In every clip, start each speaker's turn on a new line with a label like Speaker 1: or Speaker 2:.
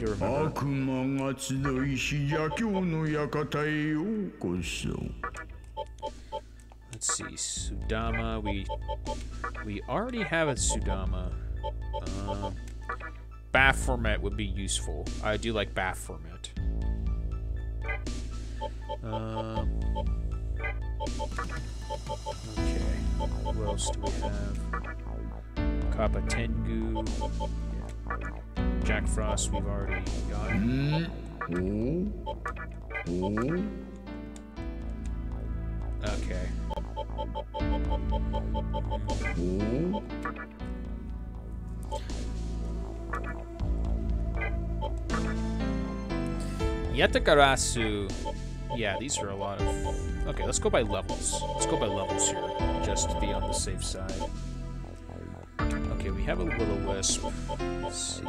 Speaker 1: Need to remember.
Speaker 2: 悪魔が集いし邪教の館へようこそ
Speaker 1: Let's see, Sudama. We we already have a Sudama. Um, Baphomet would be useful. I do like Baphomet. Um, okay. What else do we have? Kappa Tengu. Jack Frost we've already got.
Speaker 2: Mm -hmm.
Speaker 1: Okay.
Speaker 2: Mm
Speaker 1: -hmm. Yeah, these are a lot of... Okay, let's go by levels. Let's go by levels here, just to be on the safe side Okay, we have a Willow Wisp. Let's see.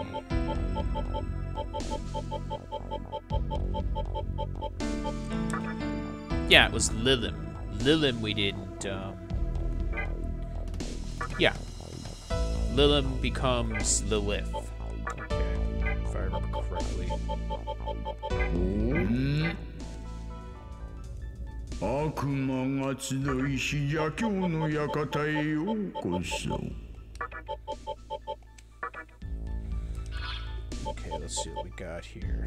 Speaker 1: Yeah, it was Lilim. Lilim we didn't, um... Yeah. Lilim becomes Lilith. Okay, if I remember correctly.
Speaker 2: ん悪魔が集いし邪教の館へようこそ
Speaker 1: let's see what we got here.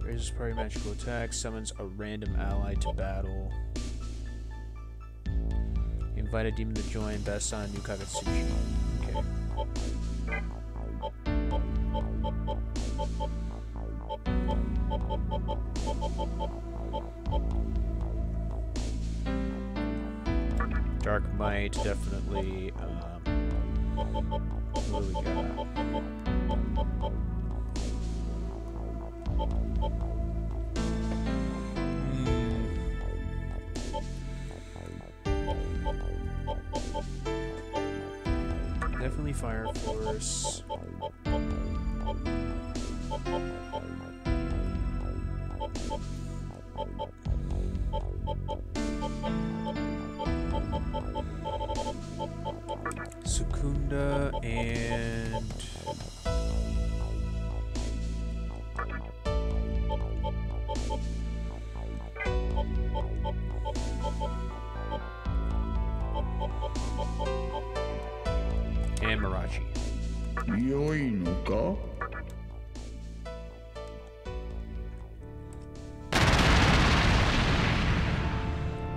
Speaker 1: Raises party magical attack, summons a random ally to battle. Invite a demon to join, best on new Kagutsuchi. Okay. Kunda and... And Mirachi.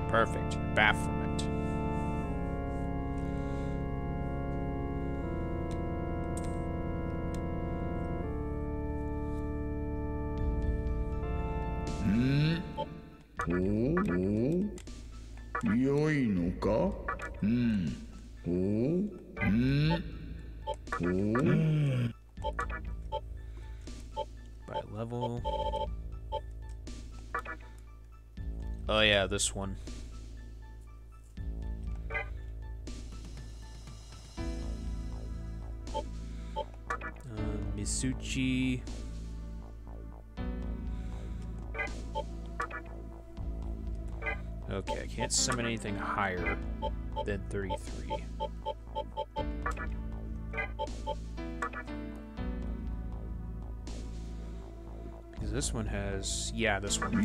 Speaker 1: Perfect. Bathroom. This one. Uh, Mizuchi. Okay, I can't summon anything higher than 33. Because this one has... Yeah, this one.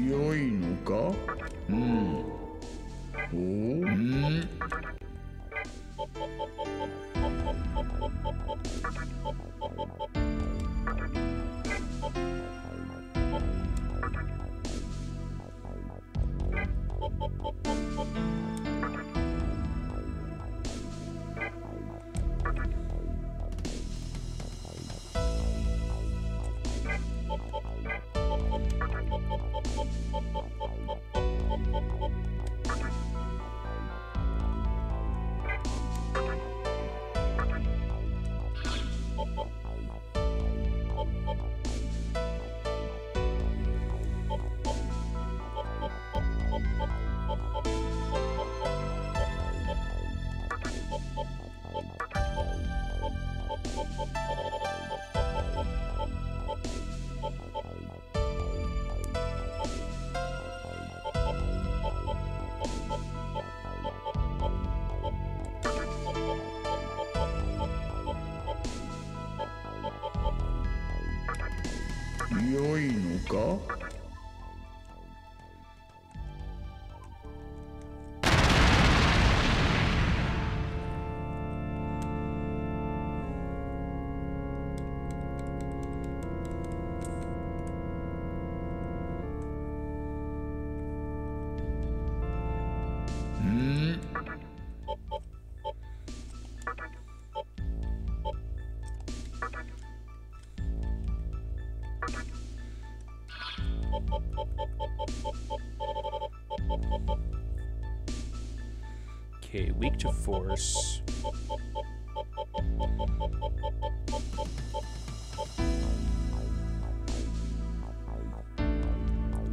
Speaker 1: Okay, weak to force.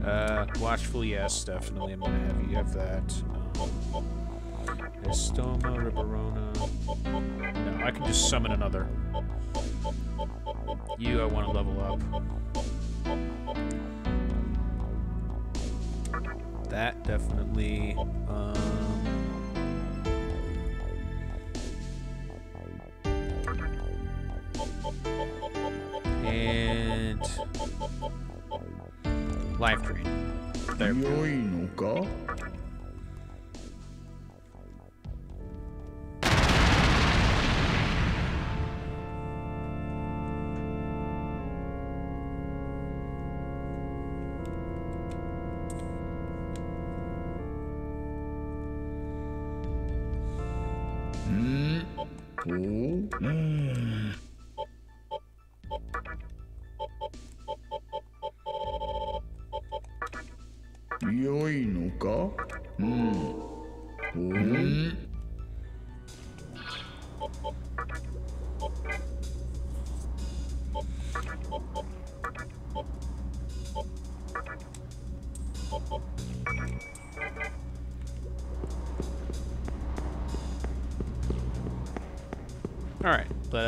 Speaker 1: Uh, watchful, yes, definitely. I'm gonna have you have that. Um, Estoma. No, I can just summon another. You, I want to level up. That definitely. Um, Live trade. There.
Speaker 2: Mm. Oh.
Speaker 1: Mm.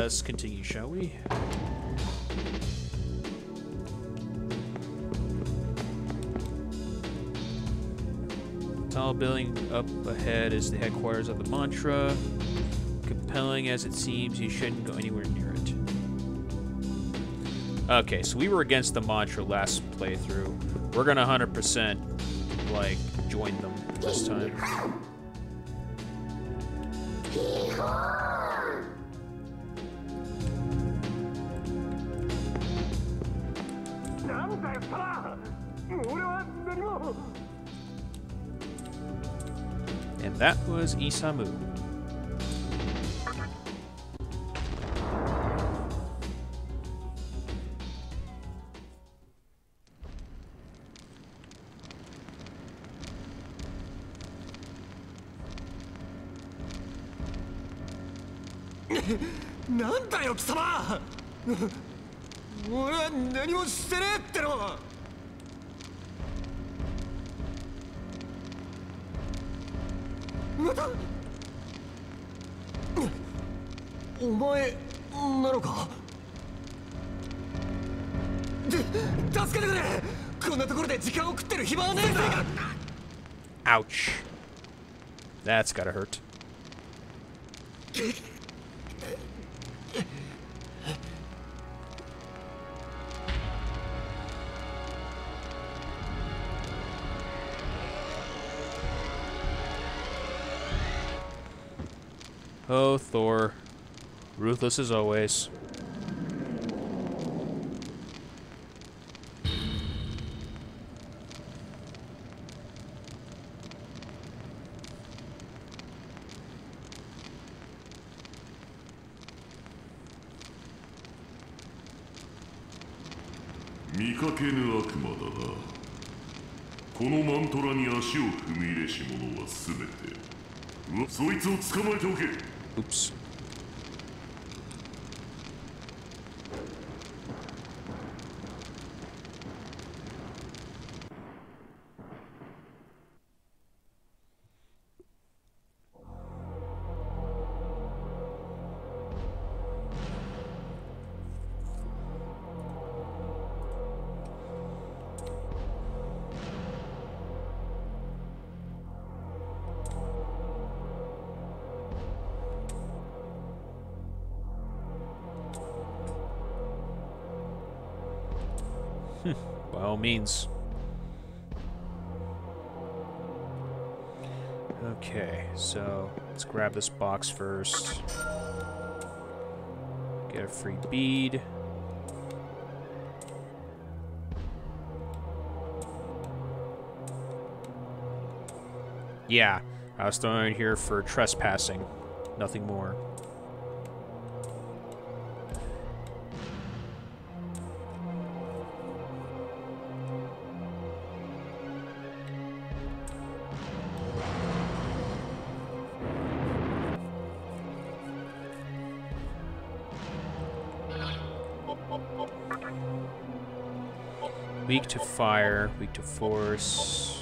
Speaker 1: Us continue, shall we? Tall building up ahead is the headquarters of the mantra. Compelling as it seems, you shouldn't go anywhere near it. Okay, so we were against the mantra last playthrough. We're gonna 100% like join them this time. And that was Isamu.
Speaker 3: "なんだよ貴様俺は何もしてねえっての お前なのか？で助けてくれこんなところで時間を食ってる暇はねえんだ
Speaker 1: Ouch. That's gotta hurt. Oh, Thor. Ruthless as always. "
Speaker 4: 見
Speaker 1: means. Okay, so let's grab this box first. Get a free bead. Yeah, I was thrown it here for trespassing. Nothing more. Weak to fire, weak to force.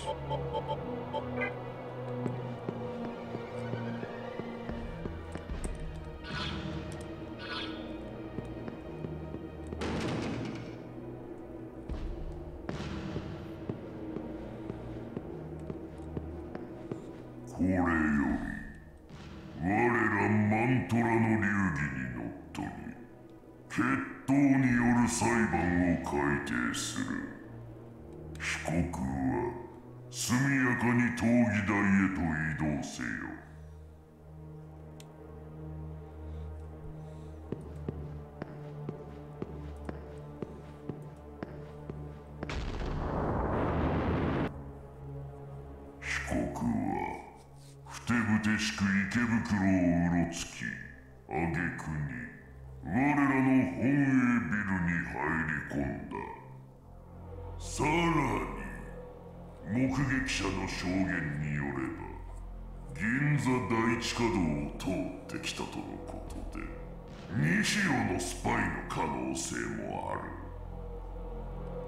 Speaker 4: 西尾のスパイの可能性もある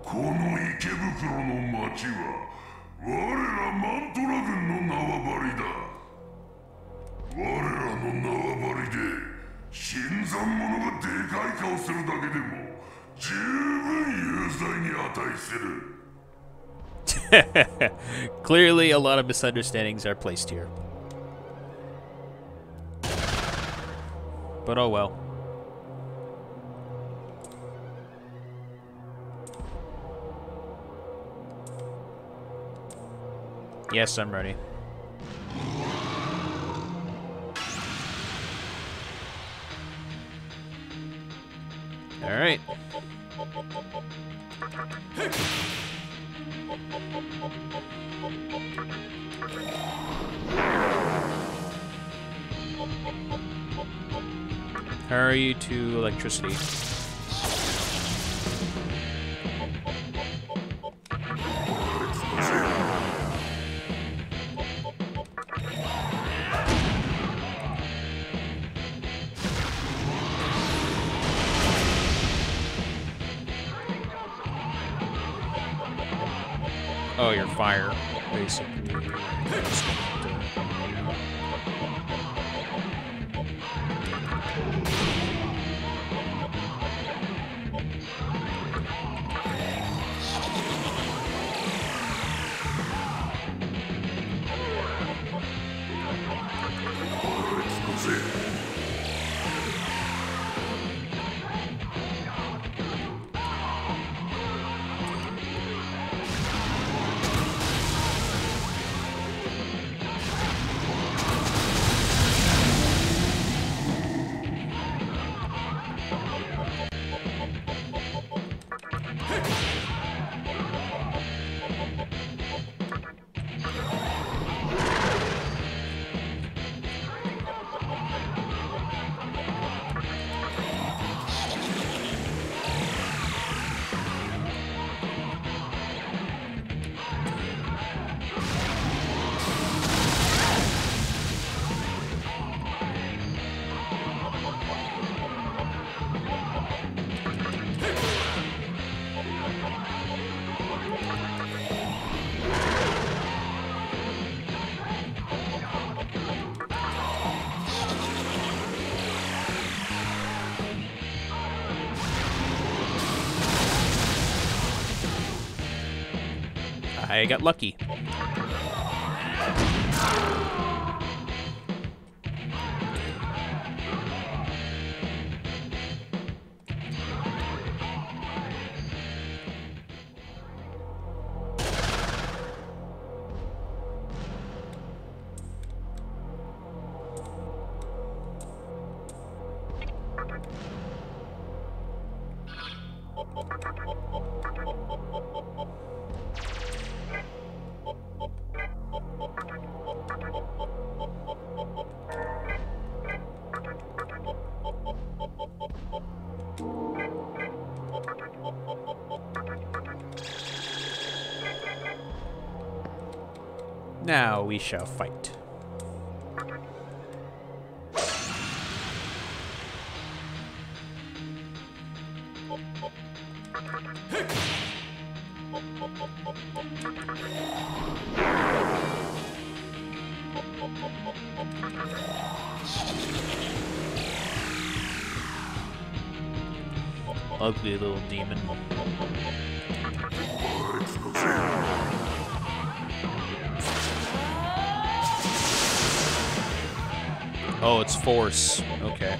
Speaker 4: この池袋の街は我らマントラ軍の縄張りだ我らの縄張りで新参者がでかい顔するだけでも十分有罪に値する
Speaker 1: Clearly, a lot of misunderstandings are placed here. But oh well. Yes, I'm ready. All right. Hurry to electricity. Oh, you're fire, basically. I got lucky. We shall fight. Oh, it's force. Okay.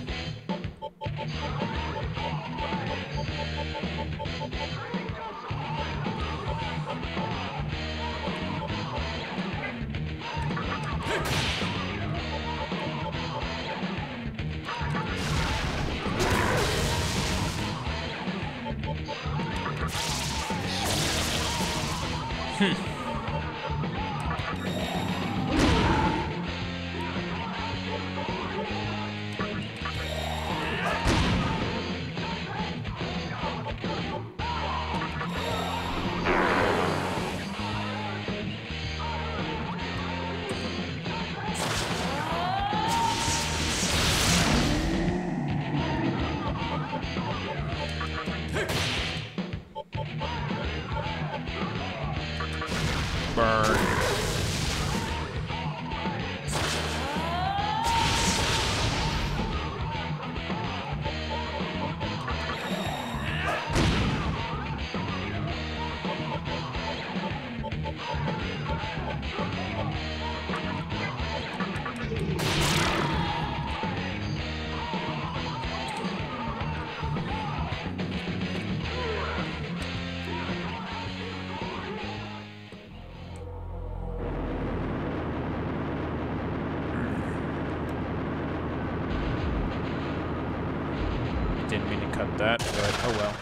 Speaker 1: Well.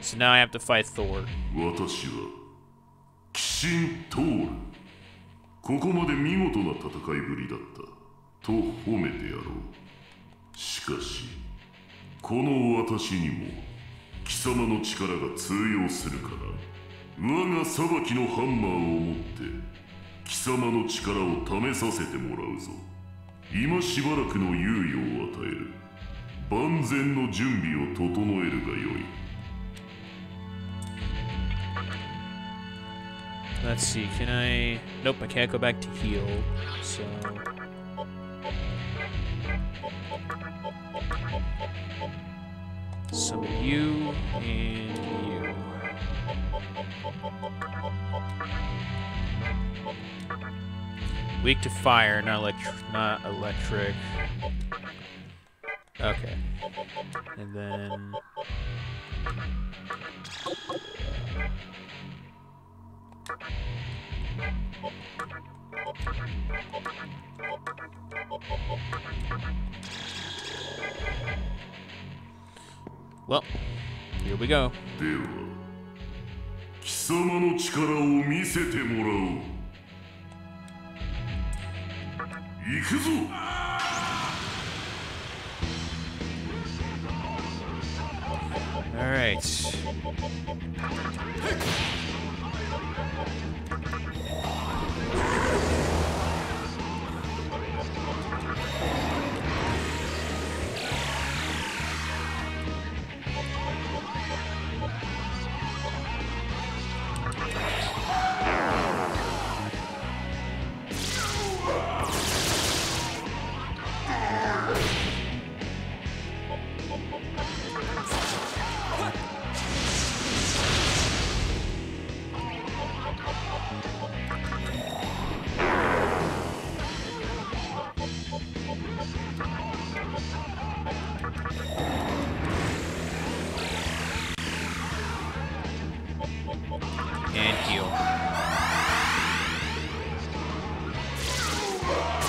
Speaker 1: So now I have to fight Thor.
Speaker 4: 私は鬼神トール。ここまで見事な戦いぶりだった。と褒めてやろう。しかしこの私にも貴様の力が通用するから。我が裁きのハンマーを持って貴様の力を試させてもらうぞ。今しばらくの猶予を与える。万全の準備を整えるがよい
Speaker 1: Let's see, can I... Nope, I can't go back to heal, so... Summon you, and you. Weak to fire, not electric, not electric. Okay. And then... Well, here we go.
Speaker 4: では貴様の力を見せてもらおう行くぞ
Speaker 1: right.
Speaker 4: そ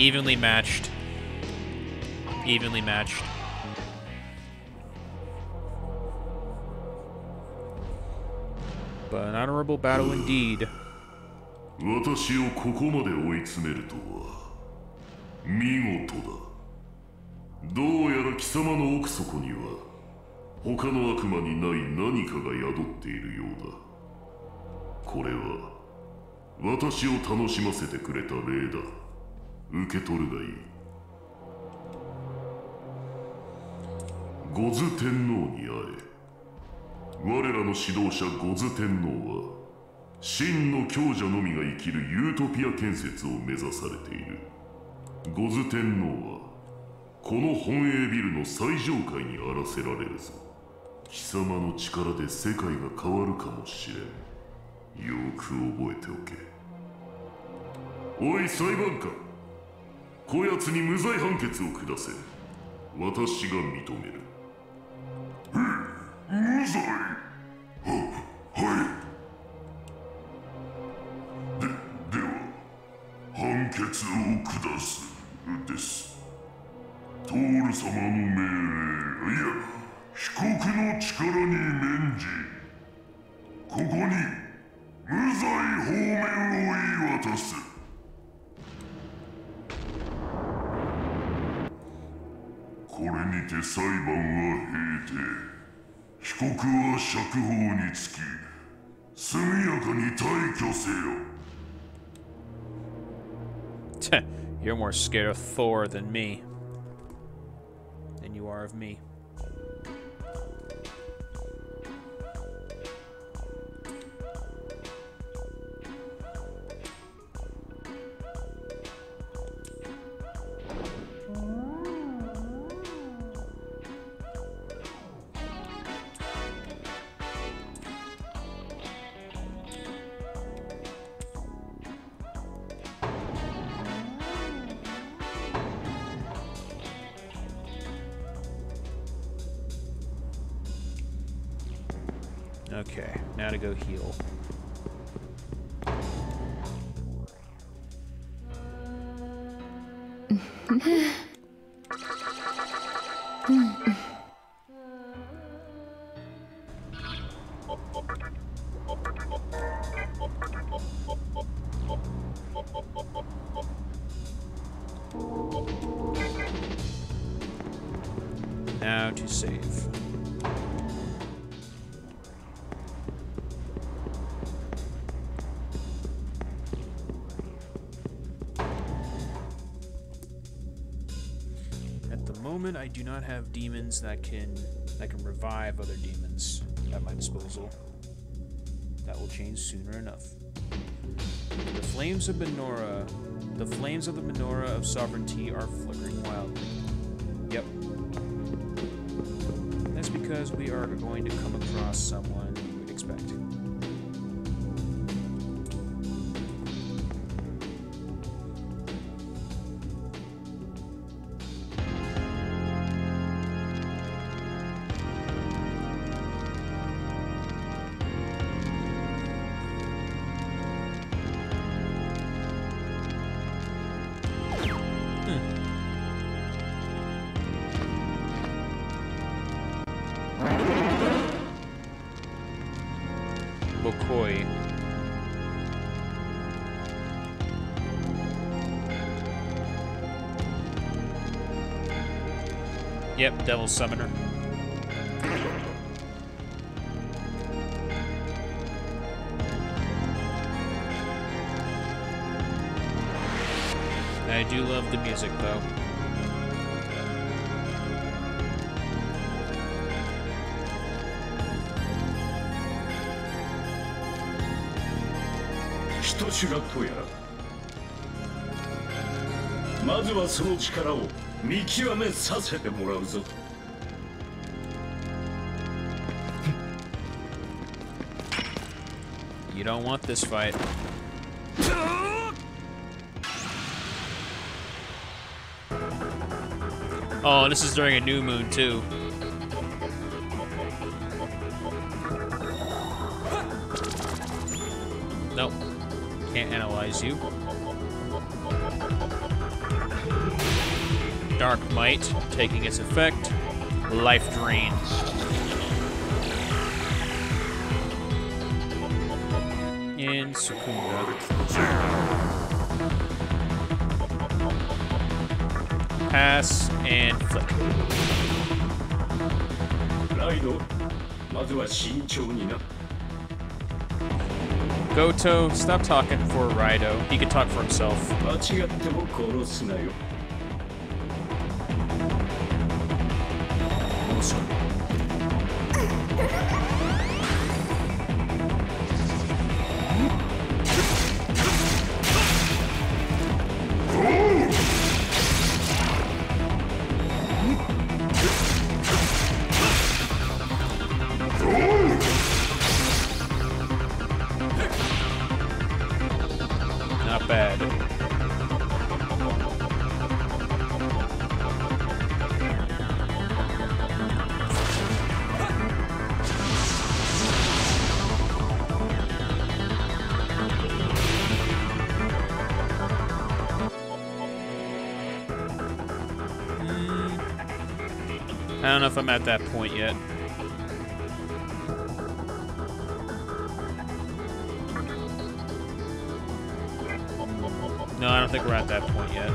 Speaker 1: Evenly matched. Evenly matched. But an honorable battle indeed.
Speaker 4: 私をここまで追い詰めるとは見事だどうやら貴様の奥底には他の悪魔にない何かが宿っているようだこれは私を楽しませてくれた礼だ 受け取るがいい。ゴズ天皇に会え。我らの指導者ゴズ天皇は真の強者のみが生きるユートピア建設を目指されている。ゴズ天皇はこの本営ビルの最上階にあらせられるぞ。貴様の力で世界が変わるかもしれん。よく覚えておけ。おい裁判官！こやつに無罪判決を下せ。私が認める。無罪。
Speaker 1: You're more scared of Thor than me. Okay, now to go heal. Not have demons that can that can revive other demons at my disposal. That will change sooner enough. The flames of menorah, the flames of the menorah of sovereignty are flickering wildly. Yep. That's because we are going to come across someone Yep, Devil Summoner. I do love the music, though.「
Speaker 5: 人種がとやら」まずはその力を 見極めさせてもらうぞ
Speaker 1: You don't want this fight. Oh, this is during a new moon, too. Nope. Can't analyze you. Taking its effect. Life Drain. And Sukuna, Pass and
Speaker 5: flip.
Speaker 1: Gouto, stop talking for Raidou. He can talk for himself. if I'm at that point yet. No, I don't think we're at that point yet.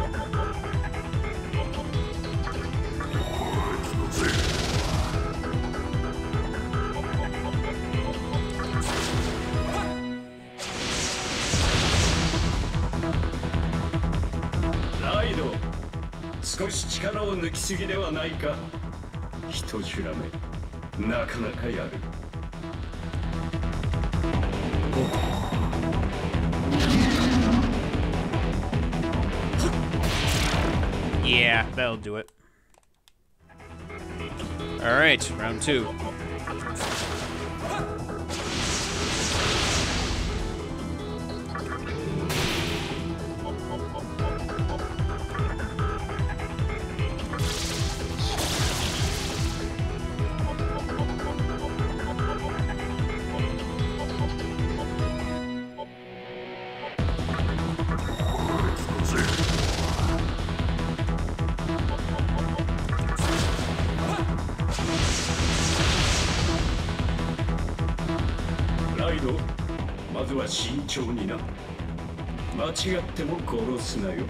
Speaker 5: Raidou, 少し力を抜きすぎではないか。人知らめなかなかやる
Speaker 1: Yeah, that'll do it. Alright, round two. "
Speaker 5: 違っても殺すなよ。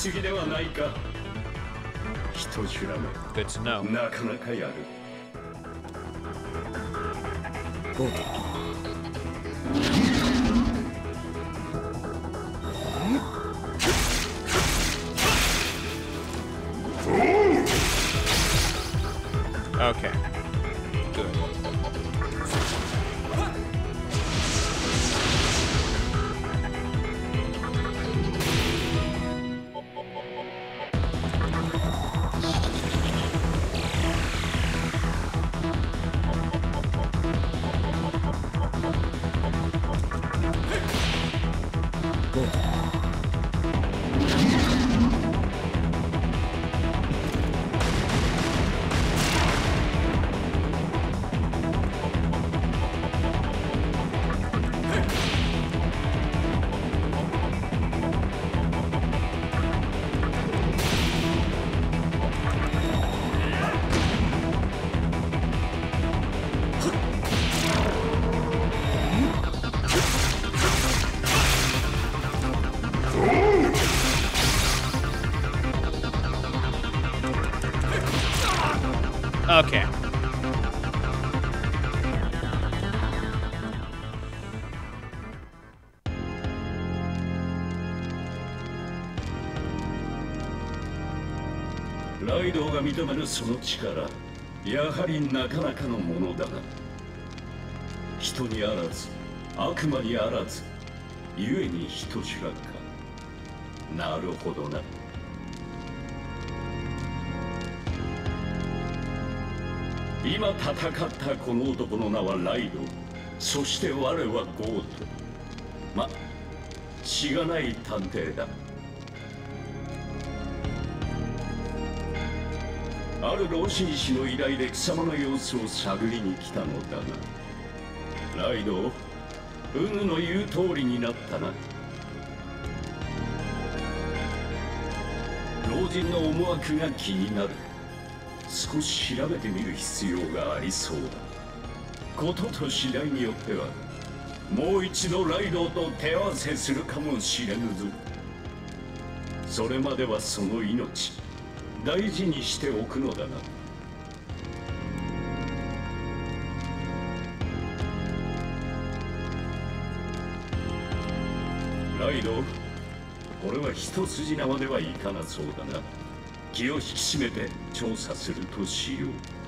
Speaker 5: 力を抜きすぎではないか。人知ら
Speaker 1: Good to know.
Speaker 5: めなかなかやるが認めるその力やはりなかなかのものだな人にあらず悪魔にあらず故に人知らんか。なるほどな。今戦ったこの男の名はライド。そして我はゴート。ましがない探偵だ。ある老紳士の依頼で貴様の様子を探りに来たのだがライドウヌの言う通りになったな。老人の思惑が気になる。少し調べてみる必要がありそうだ。ことと次第によってはもう一度ライドと手合わせするかもしれぬぞ。それまではその命。大事にしておくのだな。ライドこれは一筋縄ではいかなそうだな。気を引き締めて調査するとしよう。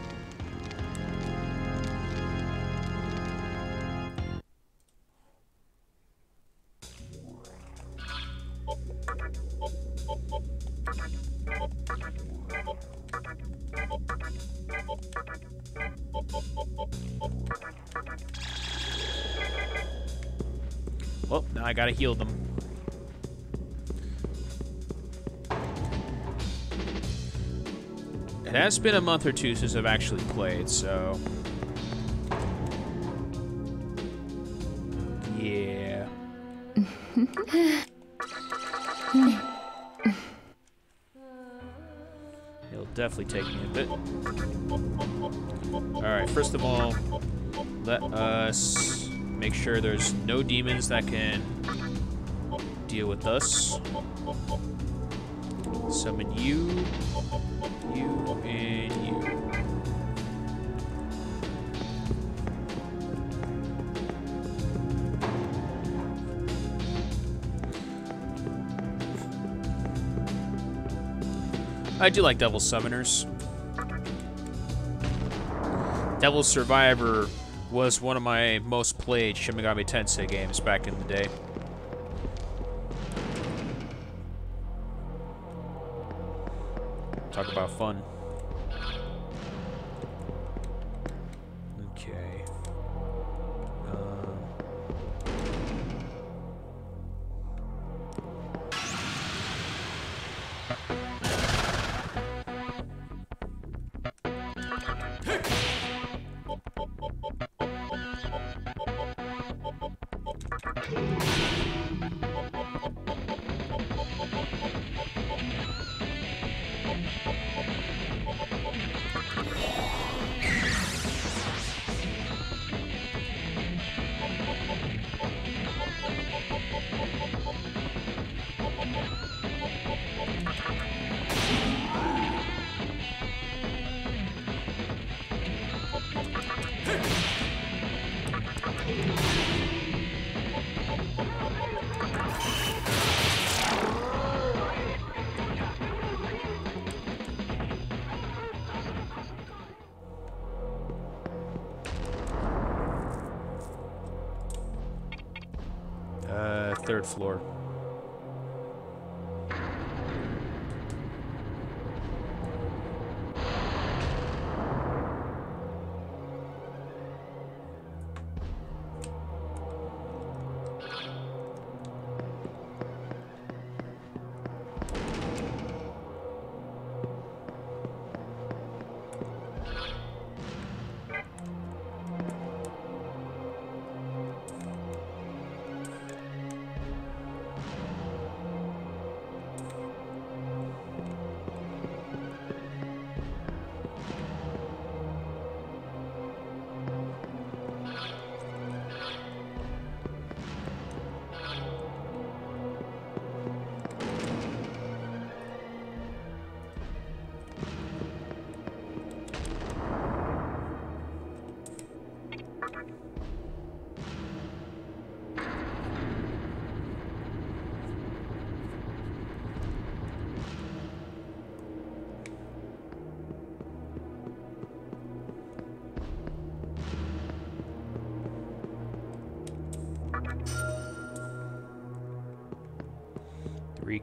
Speaker 1: Been a month or two since I've actually played, so... Yeah. It'll definitely take me a bit. Alright, first of all, let us make sure there's no demons that can deal with us. Summon you, you, and you. I do like Devil Summoners. Devil Survivor was one of my most played Shin Megami Tensei games back in the day. About fun. Third floor.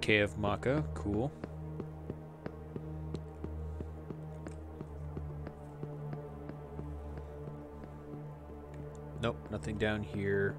Speaker 1: 3k of Macca, cool. Nope, nothing down here.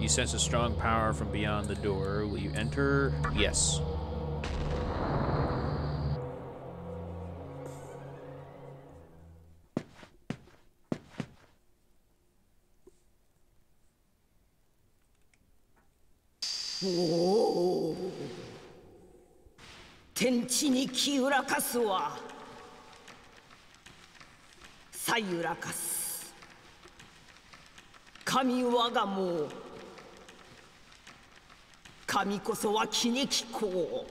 Speaker 1: You sense a strong power from beyond the door. Will you enter? Yes.
Speaker 6: おお天地に清らかすはさゆらかす神我がもう 神こそは気に気候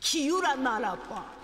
Speaker 6: 清らならば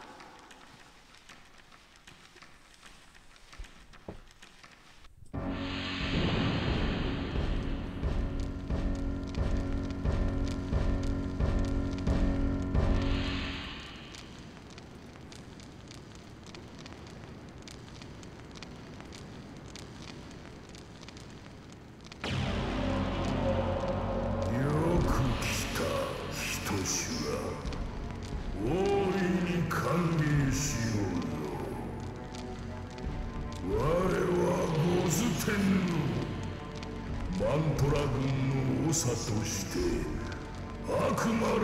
Speaker 2: 悪魔らを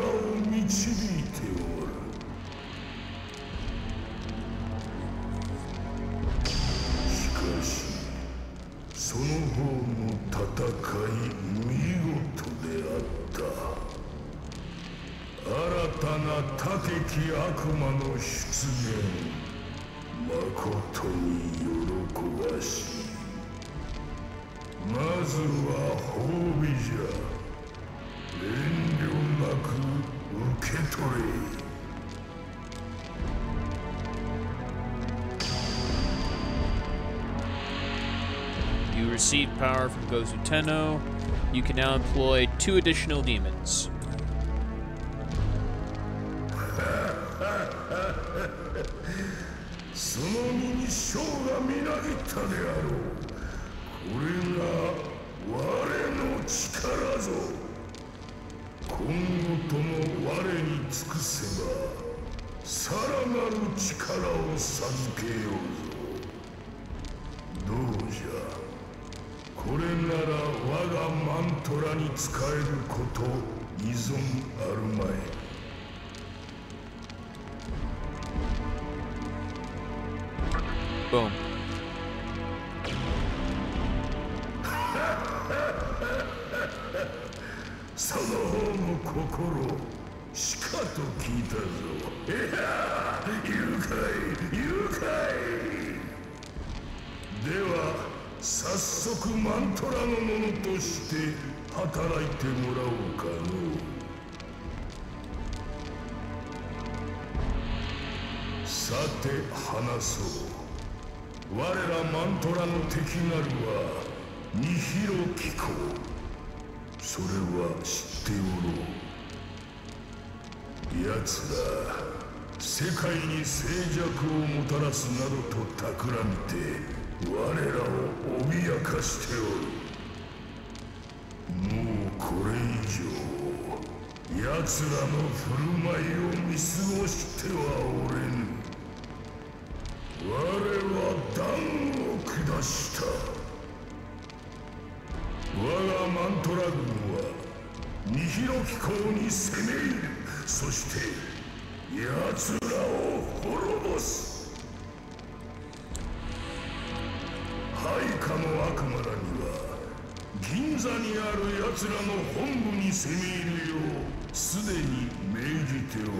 Speaker 2: 導いておるしかしその方の戦い見事であった。新たな高き悪魔の出現。誠に喜ばしい。まずは褒美じゃ。
Speaker 1: You receive power from Gozu-Tennoh. You can now employ two additional demons.
Speaker 2: に使えること依存あるまい。
Speaker 1: Boom.
Speaker 2: その方の心しかと聞いたぞ。いや愉快愉快では早速マントラの者として働いてもらおうかの。さて話そう我らマントラの敵なるはニヒロ機構それは知っておろう奴ら世界に静寂をもたらすなどと企みて我らを脅かしておる。もうこれ以上奴らの振る舞いを見過ごしてはおれぬ我は断を下した我がマントラ軍はニヒロ機構に攻め入る。そして奴らを滅ぼす。配下の悪魔ら銀座にある奴らの本部に攻め入るよう。すでに命じておる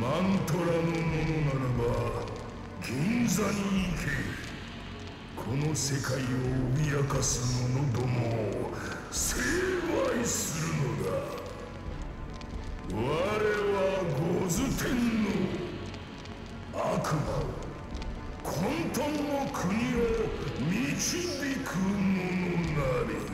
Speaker 2: マントラの者ならば銀座に行け。この世界を脅かす者どもを成敗するのだ。我は五頭天の悪魔を。混沌の国を導く者なり。